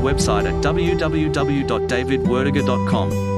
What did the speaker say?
website at www.davidwerdiger.com.